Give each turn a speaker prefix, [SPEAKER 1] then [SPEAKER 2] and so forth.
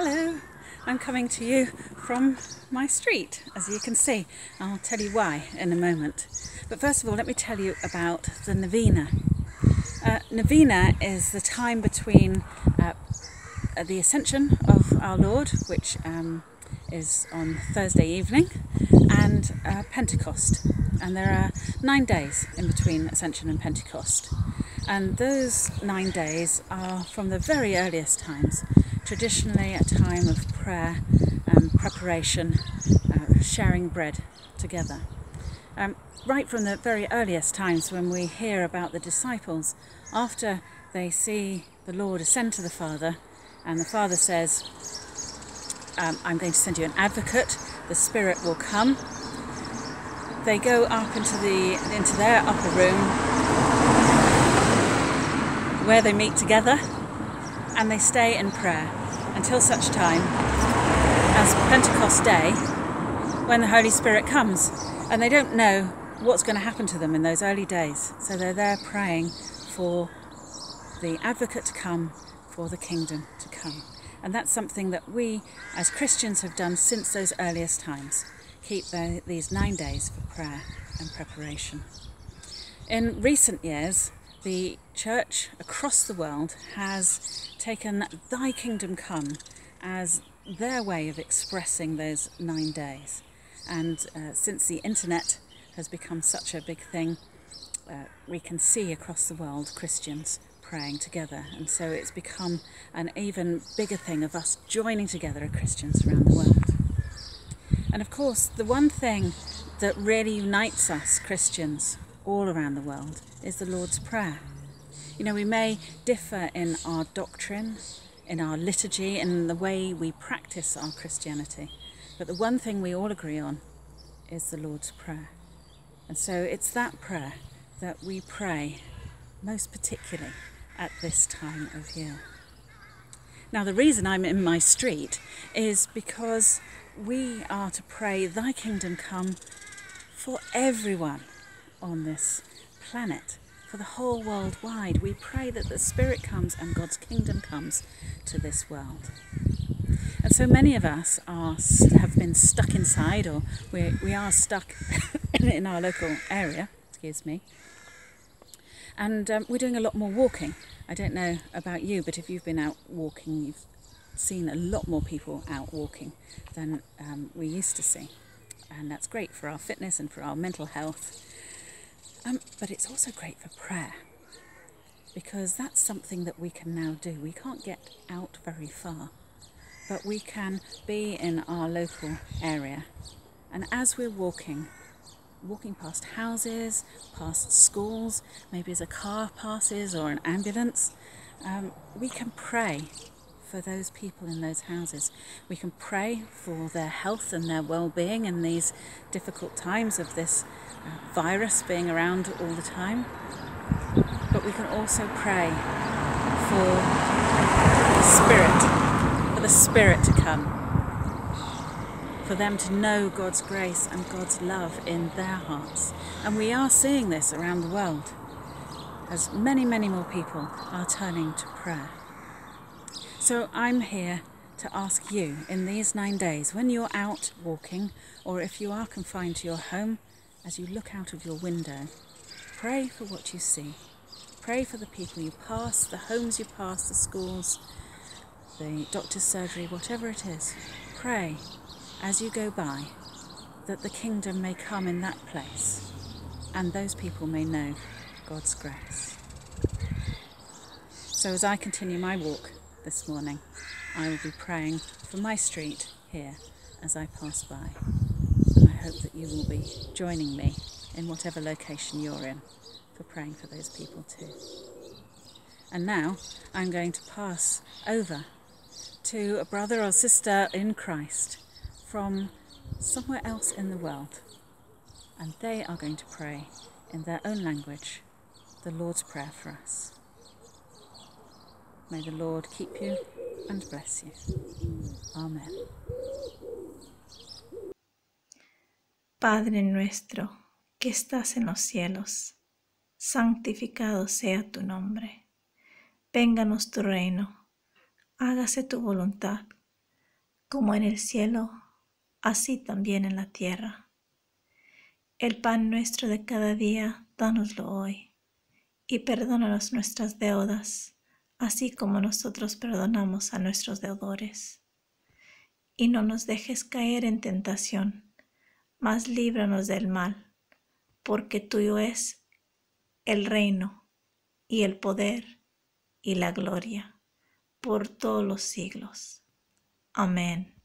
[SPEAKER 1] Hello, I'm coming to you from my street, as you can see. I'll tell you why in a moment. But first of all, let me tell you about the Novena. Uh, novena is the time between uh, the Ascension of our Lord, which um, is on Thursday evening, and uh, Pentecost. And there are nine days in between Ascension and Pentecost. And those nine days are from the very earliest times, traditionally a time of prayer, um, preparation, uh, sharing bread together. Um, right from the very earliest times when we hear about the disciples, after they see the Lord ascend to the Father, and the Father says, um, I'm going to send you an advocate, the Spirit will come. They go up into, the, into their upper room where they meet together and they stay in prayer until such time as Pentecost Day when the Holy Spirit comes and they don't know what's going to happen to them in those early days. So they're there praying for the advocate to come, for the kingdom to come. And that's something that we as Christians have done since those earliest times. Keep the, these nine days for prayer and preparation. In recent years, the church across the world has taken Thy Kingdom Come as their way of expressing those nine days. And uh, since the internet has become such a big thing, uh, we can see across the world Christians praying together. And so it's become an even bigger thing of us joining together as Christians around the world. And of course, the one thing that really unites us Christians all around the world is the Lord's Prayer. You know, we may differ in our doctrine, in our liturgy, in the way we practice our Christianity. But the one thing we all agree on is the Lord's Prayer. And so it's that prayer that we pray most particularly at this time of year. Now, the reason I'm in my street is because we are to pray, Thy kingdom come for everyone on this planet, for the whole world wide. We pray that the Spirit comes and God's kingdom comes to this world. And so many of us are have been stuck inside, or we we are stuck in our local area. Excuse me. And um, we're doing a lot more walking. I don't know about you, but if you've been out walking, you've seen a lot more people out walking than um, we used to see. And that's great for our fitness and for our mental health. Um, but it's also great for prayer because that's something that we can now do. We can't get out very far but we can be in our local area. And as we're walking, walking past houses, past schools, maybe as a car passes or an ambulance, um, we can pray for those people in those houses. We can pray for their health and their well-being in these difficult times of this uh, virus being around all the time. But we can also pray for the Spirit for the Spirit to come, for them to know God's grace and God's love in their hearts. And we are seeing this around the world as many, many more people are turning to prayer. So I'm here to ask you in these nine days, when you're out walking, or if you are confined to your home, as you look out of your window, pray for what you see. Pray for the people you pass, the homes you pass, the schools, the doctor's surgery, whatever it is, pray as you go by that the kingdom may come in that place and those people may know God's grace. So as I continue my walk this morning, I will be praying for my street here as I pass by. I hope that you will be joining me in whatever location you're in for praying for those people too. And now I'm going to pass over to a brother or sister in Christ from somewhere else in the world. And they are going to pray in their own language the Lord's Prayer for us. May the Lord keep you and bless you. Amen.
[SPEAKER 2] Padre nuestro que estás en los cielos, santificado sea tu nombre. Vénganos tu reino hágase tu voluntad, como en el cielo, así también en la tierra. El pan nuestro de cada día, dánoslo hoy, y perdónanos nuestras deudas, así como nosotros perdonamos a nuestros deudores. Y no nos dejes caer en tentación, mas líbranos del mal, porque tuyo es el reino, y el poder, y la gloria, por todos los siglos. Amén.